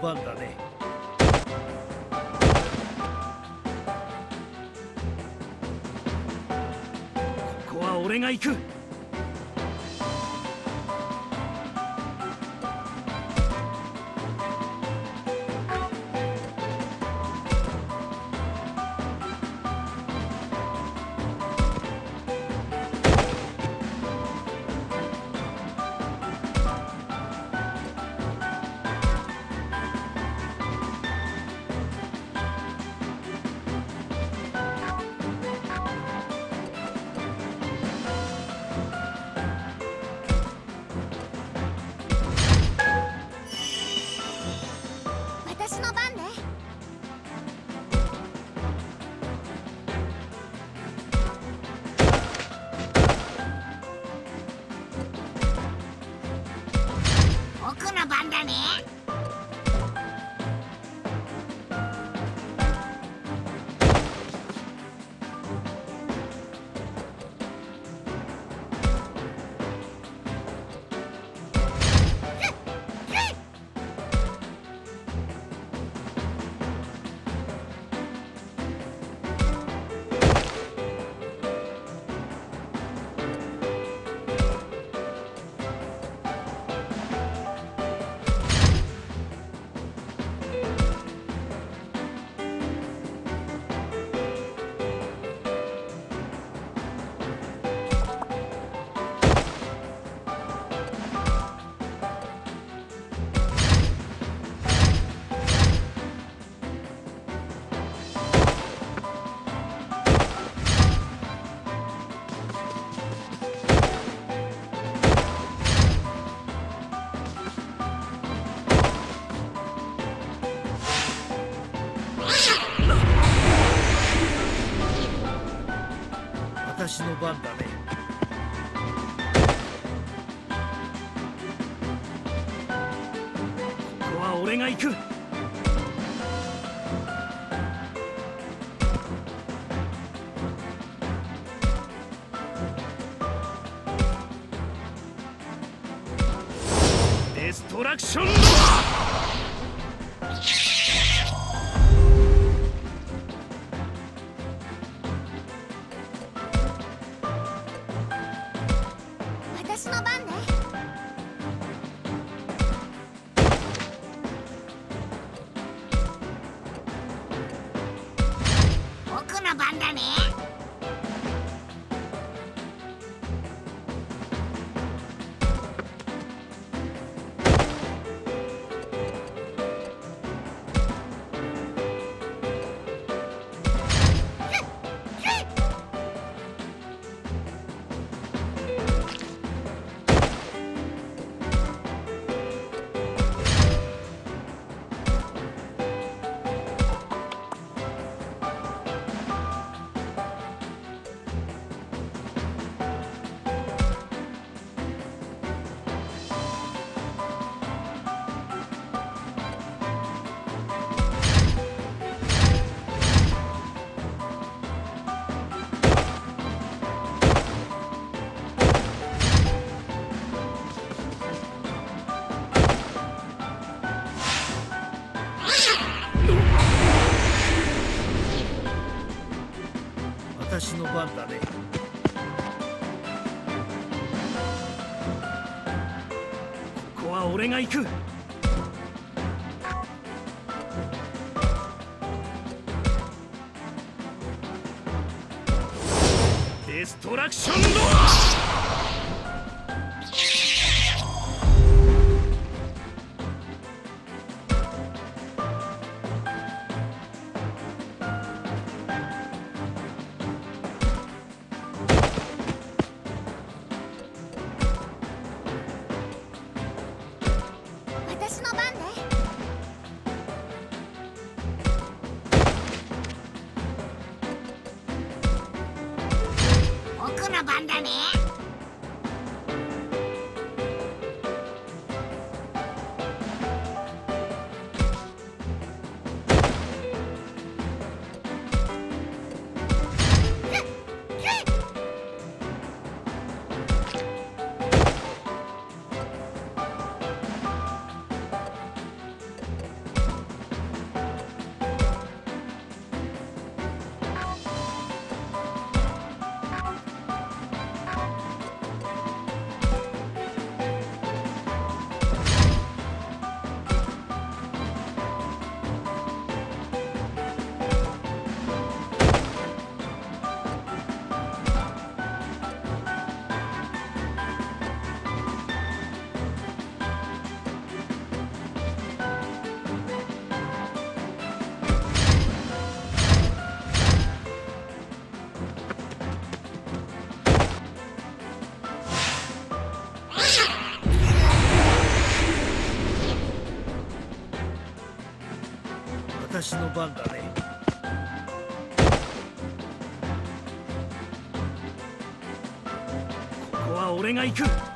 番だね。ここは俺が行く。デストラクション私の番だね。ここは俺が行く。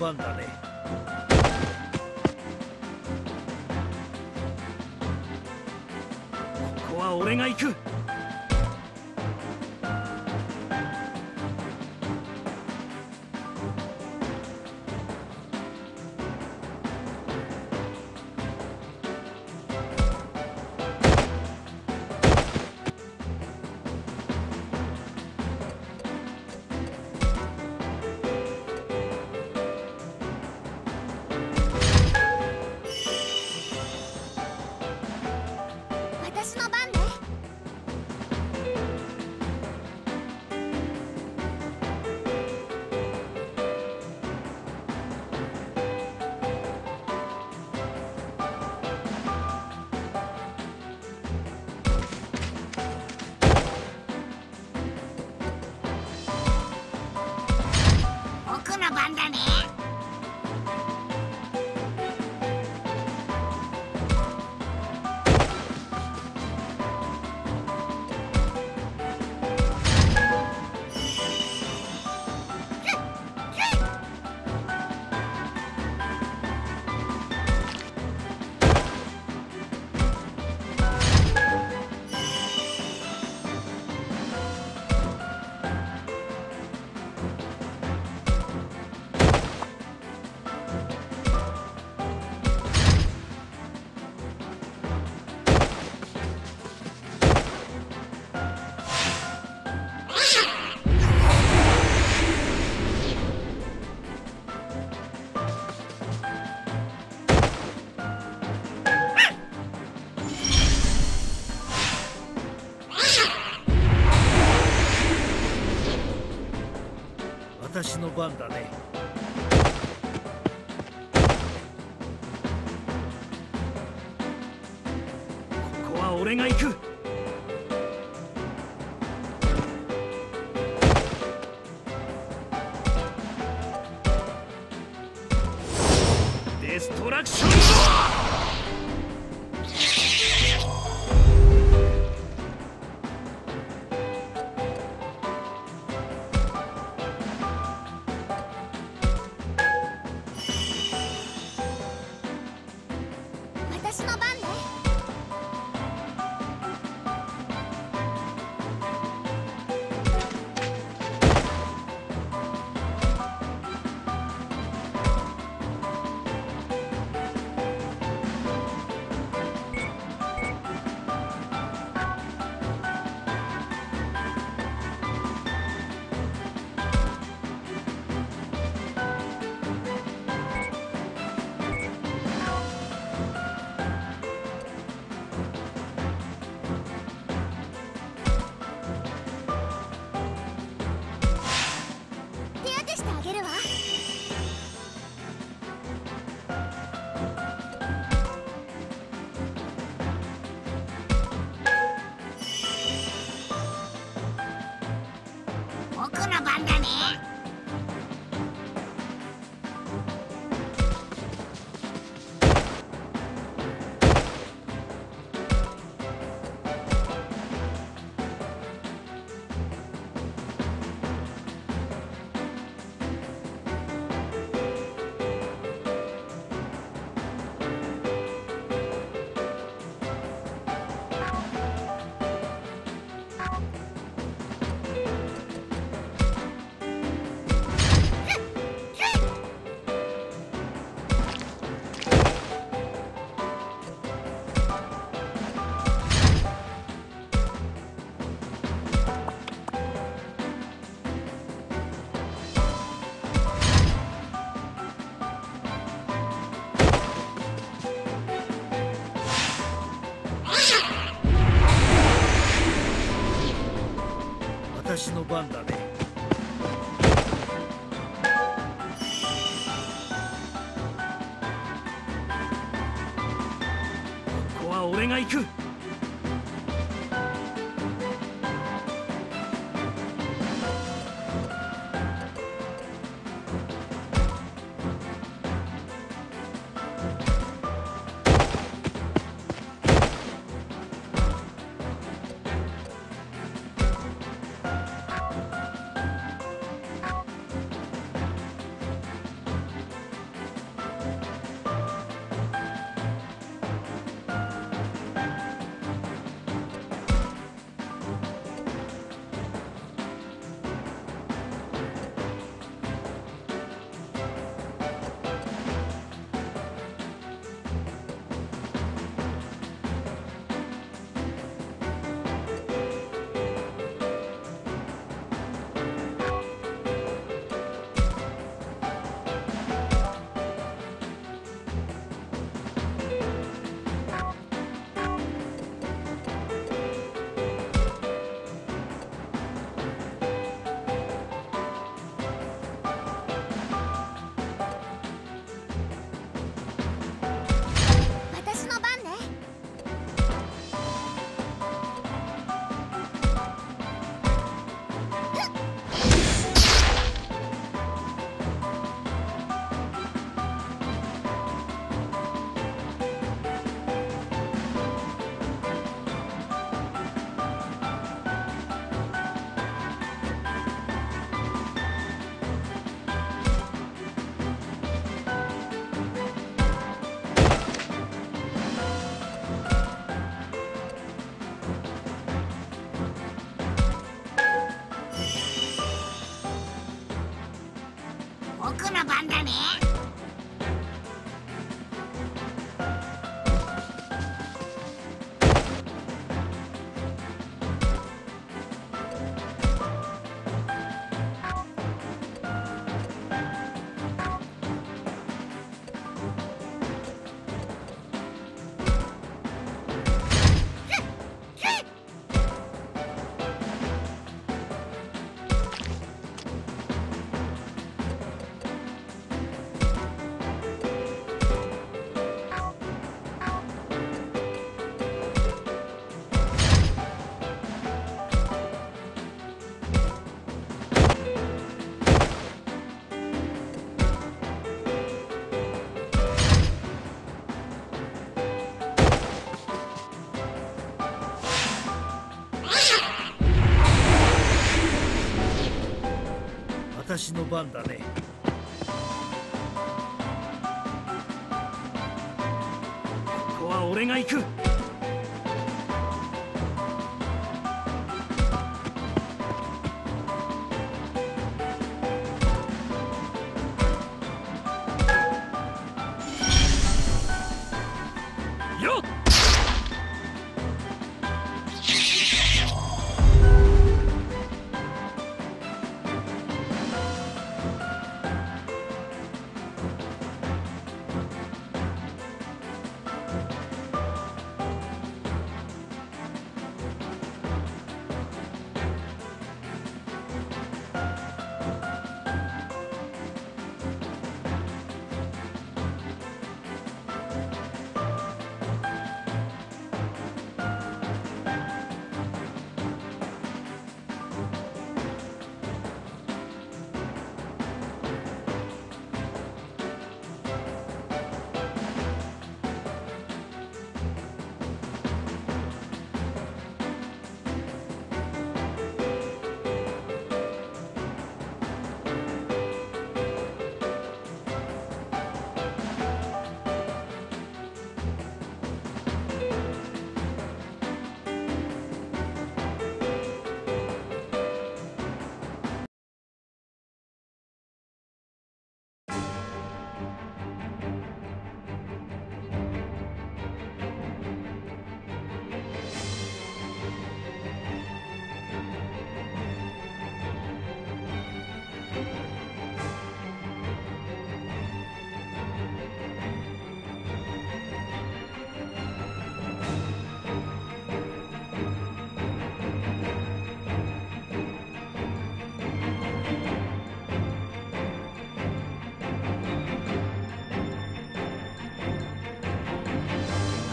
番だね。ここは俺が行く。の番だね。番だね。ここは俺が行く。よっ！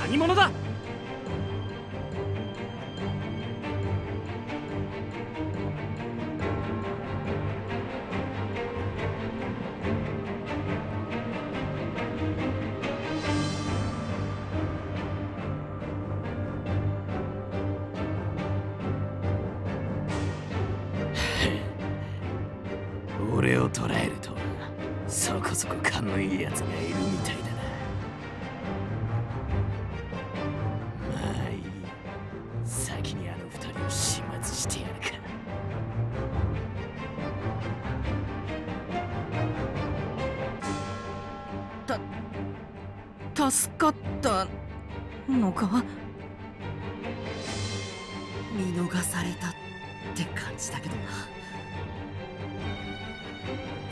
何者だ助かったのか？見逃されたって感じだけど。な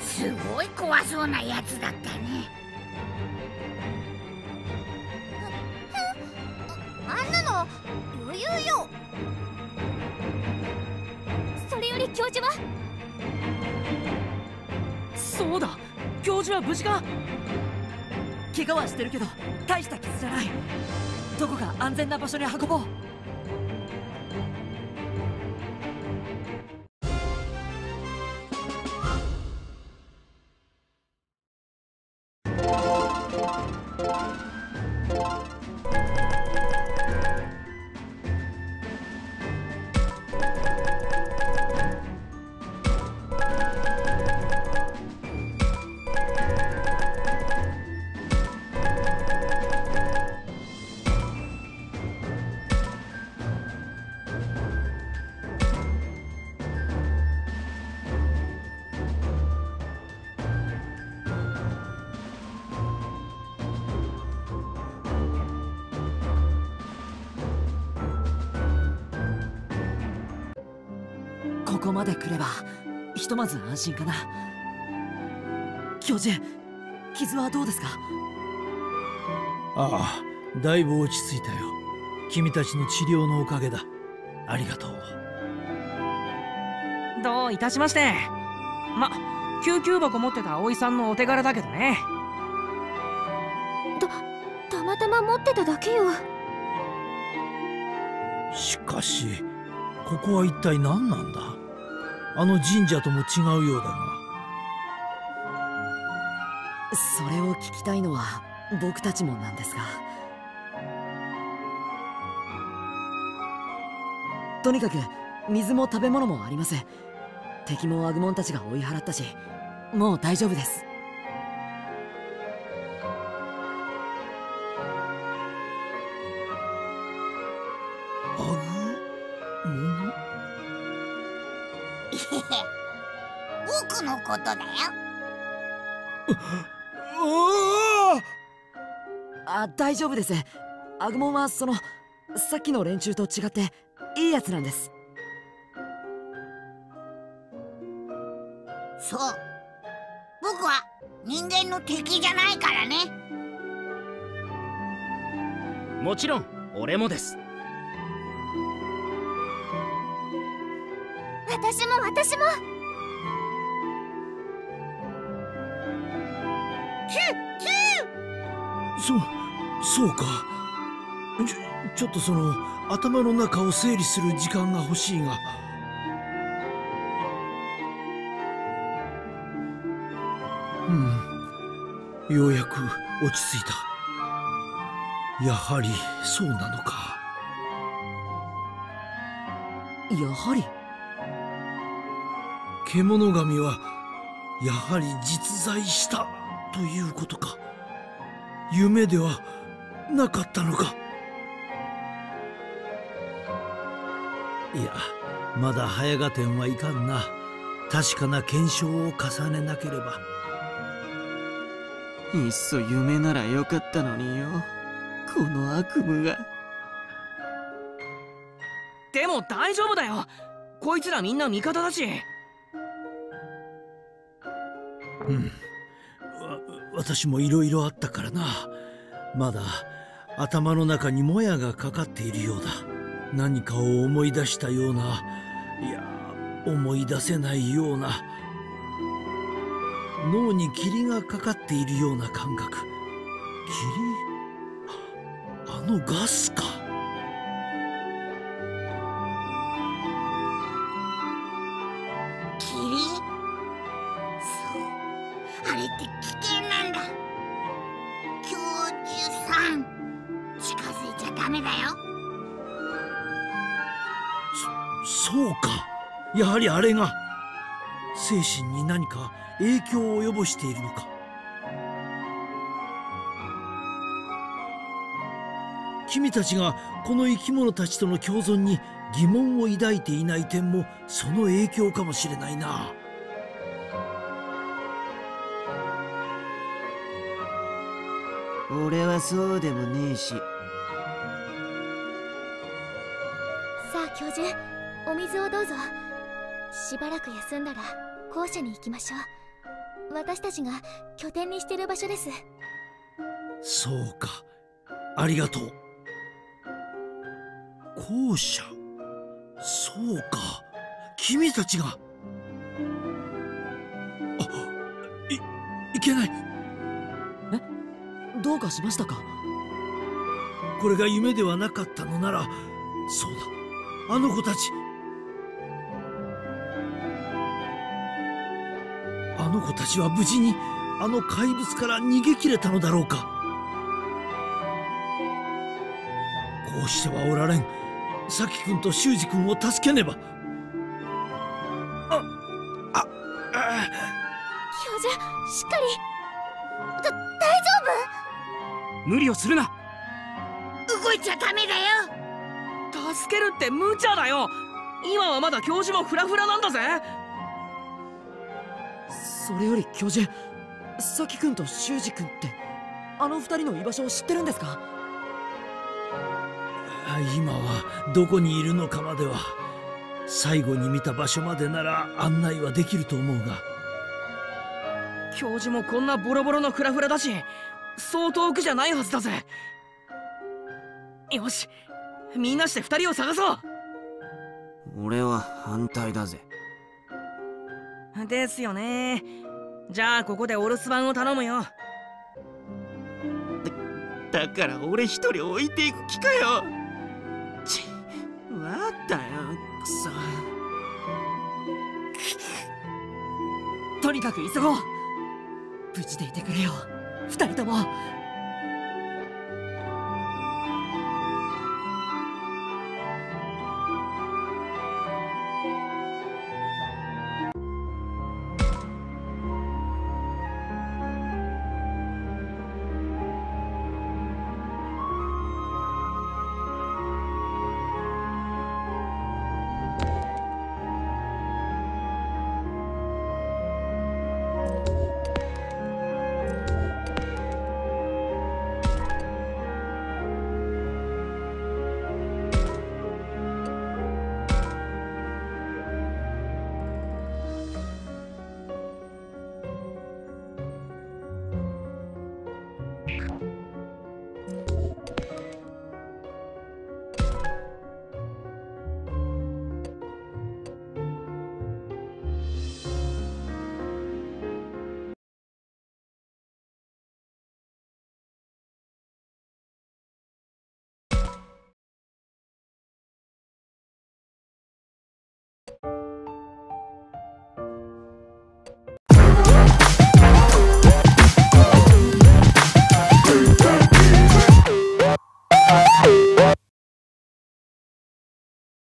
すごい怖そうなやつだったね。あんなの余裕よ。それより教授は？そうだ。教授は無事か？怪我はしてるけど大した傷じゃない。どこか安全な場所に運ぼう。まで来ればひとまず安心かな。教授傷はどうですか？ああだいぶ落ち着いたよ。君たちの治療のおかげだ。ありがとう。どういたしまして。ま救急箱持ってた葵さんのお手柄だけどね。たまたま持ってただけよ。しかしここは一体何なんだ？あの神社とも違うようだがそれを聞きたいのは僕たちもなんですが。とにかく水も食べ物もありません。敵もアグモンたちが追い払ったしもう大丈夫です。ことだよ。ああ大丈夫です。アグモンはそのさっきの連中と違っていいやつなんです。そう。僕は人間の敵じゃないからね。もちろん俺もです。私も私もそそうか。ちょちょっとその頭の中を整理する時間が欲しいが。うん。ようやく落ち着いた。やはりそうなのか。やはり？獣神はやはり実在したということか。夢ではなかったのか。いやまだ早合点はいかんな。確かな検証を重ねなければ。いっそ夢ならよかったのによ。この悪夢が。でも大丈夫だよ。こいつらみんな味方だし。うん。わ私もいろいろあったからな。まだ頭の中にもやがかかっているようだ。何かを思い出したようないや思い出せないような。脳に霧がかかっているような感覚。霧？あのガスか。影響を及ぼしているのか？君たちがこの生き物たちとの共存に疑問を抱いていない点もその影響かもしれないな。俺はそうでもねえし。さあ教授お水をどうぞ。しばらく休んだら校舎に行きましょう。私たちが拠点にしてる場所です。そうか。ありがとう。校舎？そうか。君たちが？あいいけない。どうかしましたか？これが夢ではなかったのならそうだ。あの子たちあの子たちは無事にあの怪物から逃げ切れたのだろうか。こうしてはおられん。さき君と修二君を助けねば。あああ。教授しっかり。だ大丈無理をするな。動いちゃダメだよ。助けるって無茶だよ。今はまだ教授もフラフラなんだぜそれより教授さき君と修二君ってあの二人の居場所を知ってるんですか？あ今はどこにいるのかまでは最後に見た場所までなら案内はできると思うが。教授もこんなボロボロのフラフラだしそう遠くじゃないはずだぜ。よしみんなして二人を探そう。俺は反対だぜですよね。じゃあここでお留守番を頼むよ。だから俺一人置いていく気かよ。ちわったよくそ。とにかく急ごう。無事でいてくれよ。二人とも。